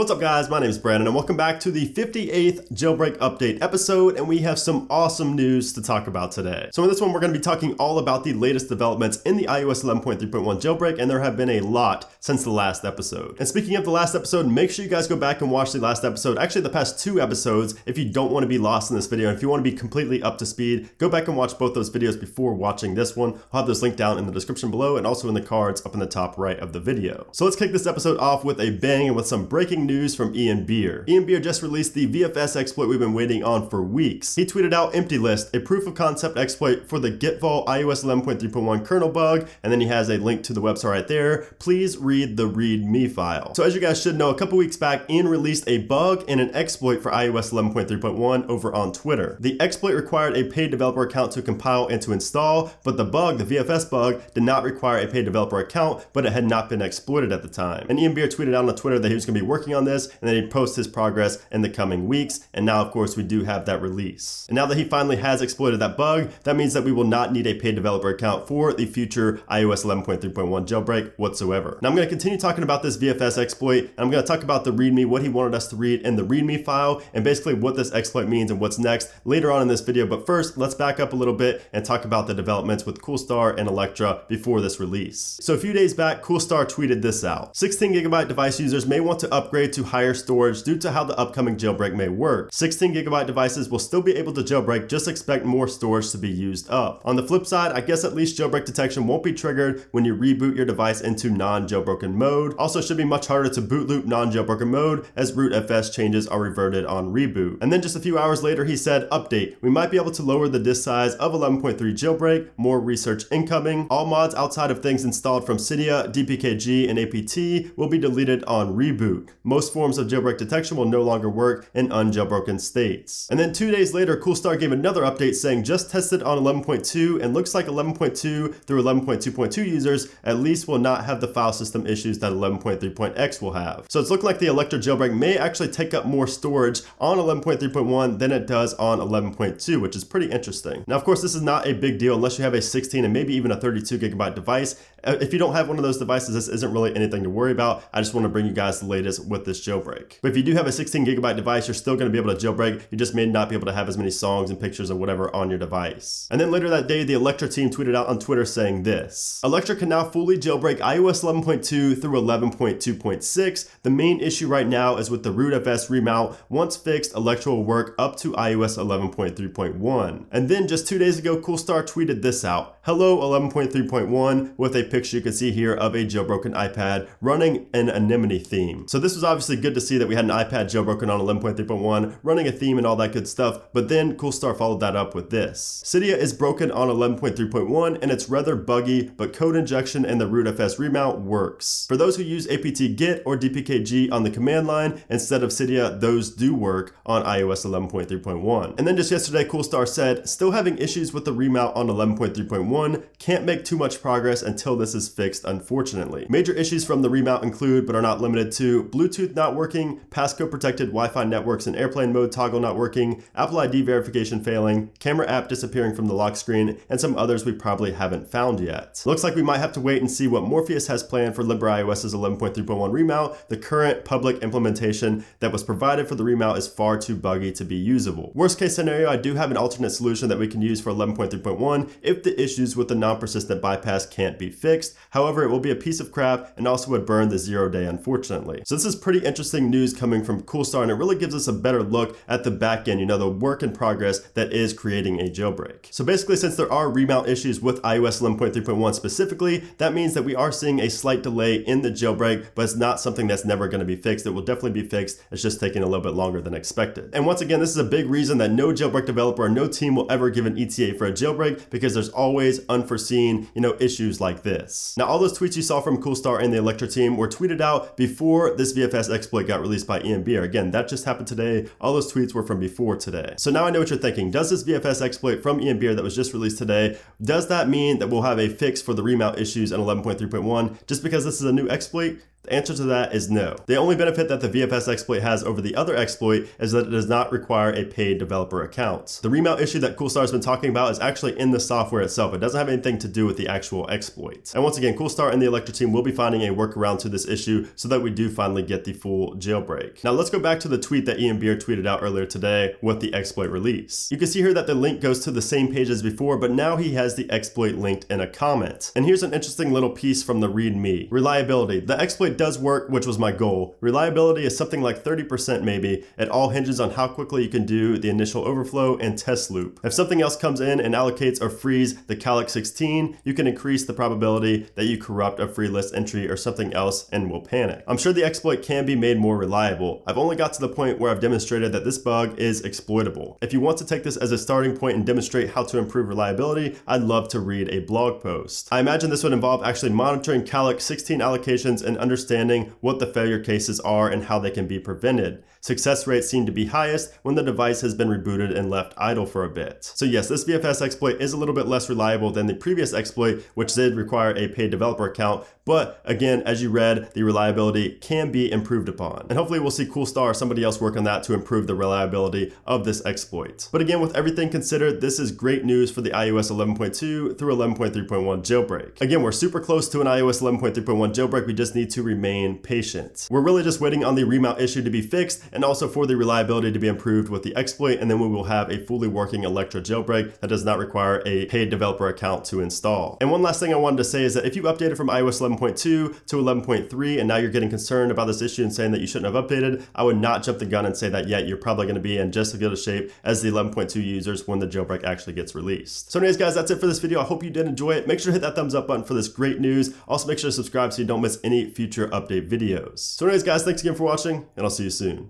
What's up guys, my name is Brandon and welcome back to the 58th jailbreak update episode and we have some awesome news to talk about today. So in this one we're going to be talking all about the latest developments in the iOS 11.3.1 jailbreak and there have been a lot since the last episode. And speaking of the last episode, make sure you guys go back and watch the last episode, actually the past two episodes if you don't want to be lost in this video and if you want to be completely up to speed, go back and watch both those videos before watching this one. I'll have those linked down in the description below and also in the cards up in the top right of the video. So let's kick this episode off with a bang and with some breaking news from Ian Beer. Ian Beer just released the VFS exploit we've been waiting on for weeks. He tweeted out empty list, a proof of concept exploit for the GitVault iOS 11.3.1 kernel bug, and then he has a link to the website right there. Please read the README file. So as you guys should know, a couple weeks back, Ian released a bug and an exploit for iOS 11.3.1 over on Twitter. The exploit required a paid developer account to compile and to install, but the bug, the VFS bug, did not require a paid developer account, but it had not been exploited at the time. And Ian Beer tweeted out on Twitter that he was going to be working on this and then he'd post his progress in the coming weeks. And now, of course, we do have that release. And now that he finally has exploited that bug, that means that we will not need a paid developer account for the future iOS 11.3.1 jailbreak whatsoever. Now I'm going to continue talking about this VFS exploit, and I'm going to talk about the README, what he wanted us to read in the README file, and basically what this exploit means and what's next later on in this video. But first, let's back up a little bit and talk about the developments with Coolstar and Electra before this release. So a few days back, Coolstar tweeted this out. 16 gigabyte device users may want to upgrade to higher storage due to how the upcoming jailbreak may work. 16 gigabyte devices will still be able to jailbreak, just expect more storage to be used up. On the flip side, I guess at least jailbreak detection won't be triggered when you reboot your device into non-jailbroken mode. Also should be much harder to boot loop non-jailbroken mode as rootfs changes are reverted on reboot. And then just a few hours later, he said, update, we might be able to lower the disk size of 11.3 jailbreak, more research incoming. All mods outside of things installed from Cydia, DPKG, and APT will be deleted on reboot. Most forms of jailbreak detection will no longer work in unjailbroken states. And then two days later, Coolstar gave another update saying just tested on 11.2 and looks like 11.2 through 11.2.2 users at least will not have the file system issues that 11.3.x will have. So it's looking like the Electra jailbreak may actually take up more storage on 11.3.1 than it does on 11.2, which is pretty interesting. Now, of course, this is not a big deal unless you have a 16 and maybe even a 32 gigabyte device. Uh, if you don't have one of those devices, this isn't really anything to worry about. I just want to bring you guys the latest with this jailbreak. But if you do have a 16 gigabyte device, you're still going to be able to jailbreak. You just may not be able to have as many songs and pictures or whatever on your device. And then later that day, the Electra team tweeted out on Twitter saying this. Electra can now fully jailbreak iOS 11.2 through 11.2.6. The main issue right now is with the rootfs remount. Once fixed, Electra will work up to iOS 11.3.1. And then just two days ago, Coolstar tweeted this out. Hello 11.3.1 with a picture you can see here of a jailbroken iPad running an Anemone theme. So this was obviously good to see that we had an iPad jailbroken on 11.3.1 running a theme and all that good stuff, but then Coolstar followed that up with this. Cydia is broken on 11.3.1 and it's rather buggy, but code injection and the rootfs remount works. For those who use apt-get or dpkg on the command line instead of Cydia, those do work on iOS 11.3.1. And then just yesterday, Coolstar said, still having issues with the remount on 11.3.1, can't make too much progress until this is fixed, unfortunately. Major issues from the remount include, but are not limited to, Bluetooth not working, passcode protected Wi-Fi networks and airplane mode toggle not working, Apple ID verification failing, camera app disappearing from the lock screen, and some others we probably haven't found yet. Looks like we might have to wait and see what Morpheus has planned for LiberiOS's 11.3.1 remount. The current public implementation that was provided for the remount is far too buggy to be usable. Worst case scenario, I do have an alternate solution that we can use for 11.3.1 if the issues with the non-persistent bypass can't be fixed. However, it will be a piece of crap and also would burn the zero day, unfortunately. So this is pretty interesting news coming from Coolstar and it really gives us a better look at the back end, you know, the work in progress that is creating a jailbreak. So basically, since there are remount issues with iOS 11.3.1 specifically, that means that we are seeing a slight delay in the jailbreak, but it's not something that's never going to be fixed. It will definitely be fixed. It's just taking a little bit longer than expected. And once again, this is a big reason that no jailbreak developer or no team will ever give an ETA for a jailbreak because there's always unforeseen, you know, issues like this. Now, all those tweets you saw from Coolstar and the Electra team were tweeted out before this VFS exploit got released by Beer. Again, that just happened today. All those tweets were from before today. So now I know what you're thinking. Does this VFS exploit from Beer that was just released today, does that mean that we'll have a fix for the remount issues in 11.3.1 just because this is a new exploit? The answer to that is no. The only benefit that the VFS exploit has over the other exploit is that it does not require a paid developer account. The remount issue that Coolstar has been talking about is actually in the software itself. It doesn't have anything to do with the actual exploit. And once again, Coolstar and the Electra team will be finding a workaround to this issue so that we do finally get the full jailbreak. Now let's go back to the tweet that Ian Beer tweeted out earlier today with the exploit release. You can see here that the link goes to the same page as before, but now he has the exploit linked in a comment. And here's an interesting little piece from the README. Reliability. The exploit does work, which was my goal. Reliability is something like 30% maybe. It all hinges on how quickly you can do the initial overflow and test loop. If something else comes in and allocates or frees the kalloc 16, you can increase the probability that you corrupt a free list entry or something else and will panic. I'm sure the exploit can be made more reliable. I've only got to the point where I've demonstrated that this bug is exploitable. If you want to take this as a starting point and demonstrate how to improve reliability, I'd love to read a blog post. I imagine this would involve actually monitoring kalloc 16 allocations and understanding what the failure cases are and how they can be prevented. Success rates seem to be highest when the device has been rebooted and left idle for a bit. So yes, this VFS exploit is a little bit less reliable than the previous exploit, which did require a paid developer account, but again, as you read, the reliability can be improved upon. And hopefully we'll see Coolstar or somebody else work on that to improve the reliability of this exploit. But again, with everything considered, this is great news for the iOS 11.2 through 11.3.1 jailbreak. Again, we're super close to an iOS 11.3.1 jailbreak, we just need to remain patient. We're really just waiting on the remount issue to be fixed and also for the reliability to be improved with the exploit, and then we will have a fully working Electra jailbreak that does not require a paid developer account to install. And one last thing I wanted to say is that if you updated from iOS 11.2 to 11.3 and now you're getting concerned about this issue and saying that you shouldn't have updated, I would not jump the gun and say that yet. You're probably going to be in just as good a shape as the 11.2 users when the jailbreak actually gets released. So anyways, guys, that's it for this video. I hope you did enjoy it. Make sure to hit that thumbs up button for this great news. Also, make sure to subscribe so you don't miss any future update videos. So anyways, guys, thanks again for watching, and I'll see you soon.